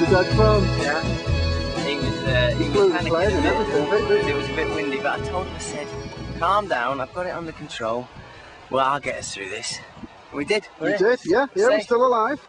Yeah. He was, uh, he Flew was panicking a bit everything, didn't because he? it was a bit windy, but I told him, I said, calm down, I've got it under control. Well, I'll get us through this. We did. We did, yeah, yeah, we're still alive.